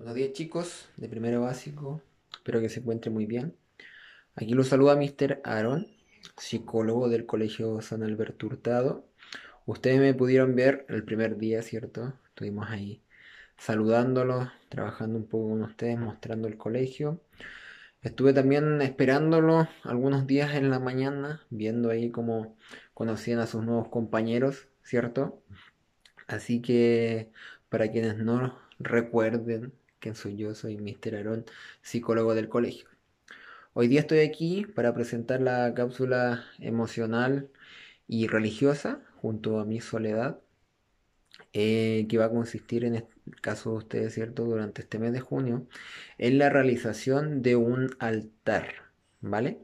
Buenos días chicos de primero básico, espero que se encuentren muy bien. Aquí los saluda Mr. Aaron, psicólogo del Colegio San Alberto Hurtado. Ustedes me pudieron ver el primer día, ¿cierto? Estuvimos ahí saludándolos, trabajando un poco con ustedes, mostrando el colegio. Estuve también esperándolo algunos días en la mañana, viendo ahí cómo conocían a sus nuevos compañeros, ¿cierto? Así que para quienes no recuerden quién soy yo, soy Mr. Aaron, psicólogo del colegio. Hoy día estoy aquí para presentar la cápsula emocional y religiosa junto a mi soledad, eh, que va a consistir en el caso de ustedes, ¿cierto? Durante este mes de junio, en la realización de un altar, ¿vale?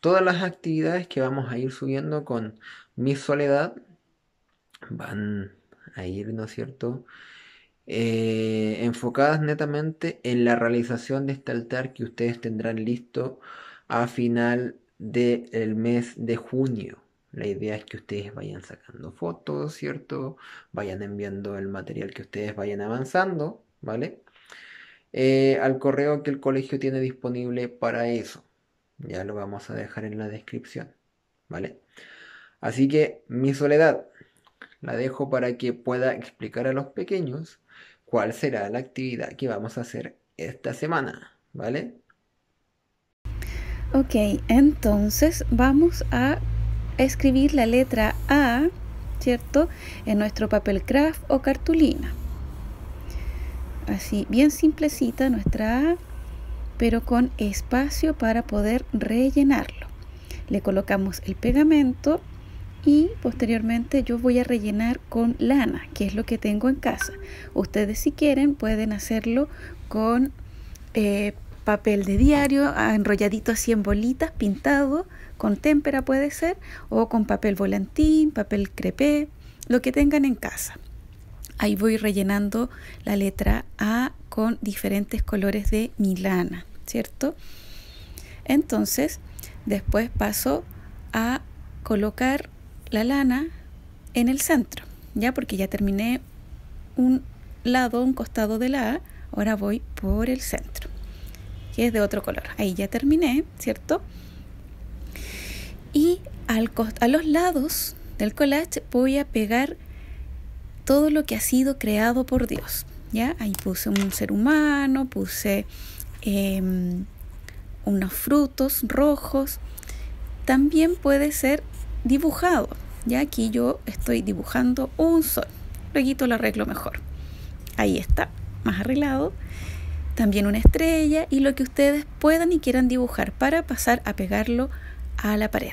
Todas las actividades que vamos a ir subiendo con mi soledad van a ir, ¿no es cierto? Eh, enfocadas netamente en la realización de este altar que ustedes tendrán listo a final del mes de junio. La idea es que ustedes vayan sacando fotos, ¿cierto? Vayan enviando el material que ustedes vayan avanzando, ¿vale? Eh, al correo que el colegio tiene disponible para eso. Ya lo vamos a dejar en la descripción, ¿vale? Así que mi soledad la dejo para que pueda explicar a los pequeños cuál será la actividad que vamos a hacer esta semana, ¿vale? Ok, entonces vamos a escribir la letra A, ¿cierto? En nuestro papel craft o cartulina. Así, bien simplecita nuestra A, pero con espacio para poder rellenarlo. Le colocamos el pegamento y posteriormente yo voy a rellenar con lana, que es lo que tengo en casa. Ustedes si quieren pueden hacerlo con eh, papel de diario, enrolladito así en bolitas, pintado, con témpera puede ser, o con papel volantín, papel crepé, lo que tengan en casa. Ahí voy rellenando la letra A con diferentes colores de mi lana, ¿cierto? Entonces, después paso a colocar la lana en el centro, ya porque ya terminé un lado, un costado de la A, ahora voy por el centro, que es de otro color. Ahí ya terminé, ¿cierto? Y al a los lados del collage voy a pegar todo lo que ha sido creado por Dios. ¿ya? Ahí puse un ser humano, puse em, unos frutos rojos. También puede ser dibujado. Ya aquí yo estoy dibujando un sol. Luego lo arreglo mejor. Ahí está, más arreglado. También una estrella y lo que ustedes puedan y quieran dibujar para pasar a pegarlo a la pared.